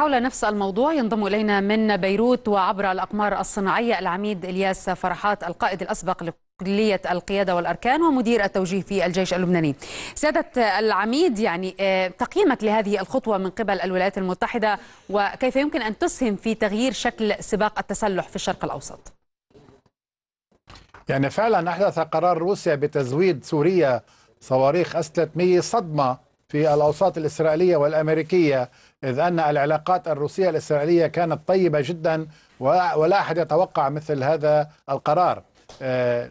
حول نفس الموضوع ينضم إلينا من بيروت وعبر الأقمار الصناعية العميد إلياس فرحات القائد الأسبق لكلية القيادة والأركان ومدير التوجيه في الجيش اللبناني. سيادة العميد يعني تقييمك لهذه الخطوة من قبل الولايات المتحدة وكيف يمكن أن تسهم في تغيير شكل سباق التسلح في الشرق الأوسط؟ يعني فعلا أحدث قرار روسيا بتزويد سوريا صواريخ أس 300 صدمة في الأوساط الإسرائيلية والأمريكية إذ أن العلاقات الروسية الإسرائيلية كانت طيبة جدا ولا أحد يتوقع مثل هذا القرار.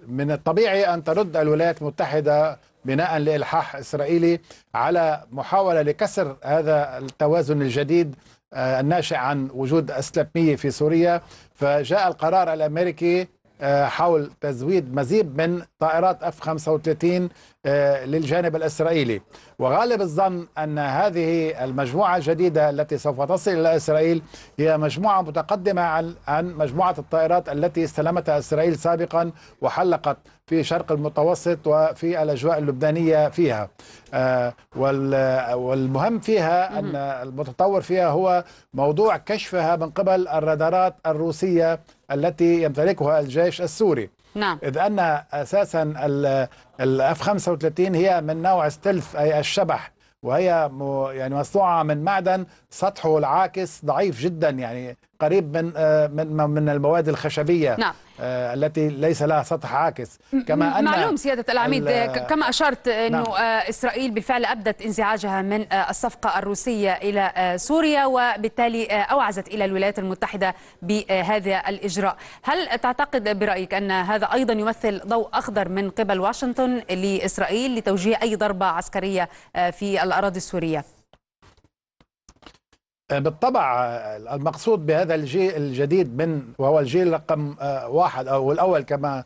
من الطبيعي أن ترد الولايات المتحدة بناء لإلحاح إسرائيلي على محاولة لكسر هذا التوازن الجديد الناشئ عن وجود أس 300 في سوريا. فجاء القرار الأمريكي حول تزويد مزيد من طائرات اف 35 للجانب الإسرائيلي. وغالب الظن أن هذه المجموعة الجديدة التي سوف تصل إلى إسرائيل هي مجموعة متقدمة عن مجموعة الطائرات التي استلمتها إسرائيل سابقا وحلقت في شرق المتوسط وفي الأجواء اللبنانية فيها. والمهم فيها أن المتطور فيها هو موضوع كشفها من قبل الرادارات الروسية التي يمتلكها الجيش السوري. نعم. إذ أن أساسا الأف 35 هي من نوع ستيلث أي الشبح وهي يعني مصنوعة من معدن سطحه العاكس ضعيف جدا يعني قريب من من من المواد الخشبية نعم. التي ليس لها سطح عاكس كما أن معلوم سيادة العميد كما أشرت إنه نعم. إسرائيل بالفعل أبدت انزعاجها من الصفقة الروسية إلى سوريا وبالتالي أوعزت إلى الولايات المتحدة بهذا الإجراء هل تعتقد برأيك أن هذا أيضا يمثل ضوء أخضر من قبل واشنطن لإسرائيل لتوجيه أي ضربة عسكرية في الأراضي السورية بالطبع المقصود بهذا الجيل الجديد من وهو الجيل رقم واحد أو الأول كما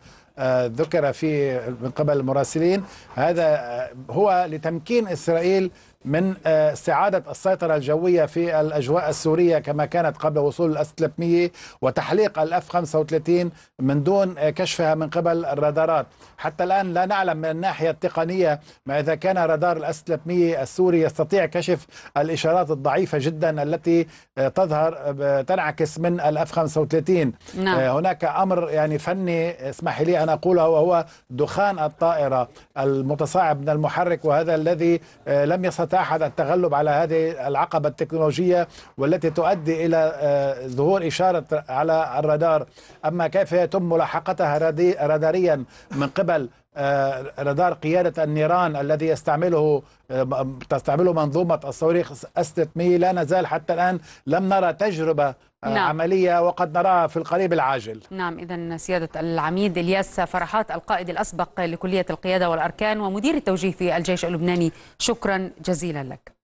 ذكر في من قبل المراسلين هذا هو لتمكين إسرائيل من استعادة السيطرة الجوية في الأجواء السورية كما كانت قبل وصول الأس 300 وتحليق الأف 35 من دون كشفها من قبل الرادارات حتى الآن لا نعلم من الناحية التقنية ما إذا كان رادار الأس 300 السوري يستطيع كشف الإشارات الضعيفة جدا التي تظهر تنعكس من الأف 35 نعم. هناك أمر يعني فني اسمح لي أن أقوله وهو دخان الطائرة المتصاعد من المحرك وهذا الذي لم يستطع أحد التغلب على هذه العقبة التكنولوجية والتي تؤدي إلى ظهور إشارة على الرادار. أما كيف يتم ملاحقتها راداريا من قبل رادار قيادة النيران الذي يستعمله تستعمله منظومة الصواريخ اس 300 لا نزال حتى الآن لم نرى تجربة نعم. عملية وقد نراها في القريب العاجل نعم إذا سيادة العميد إلياس فرحات القائد الأسبق لكلية القيادة والأركان ومدير التوجيه في الجيش اللبناني شكرا جزيلا لك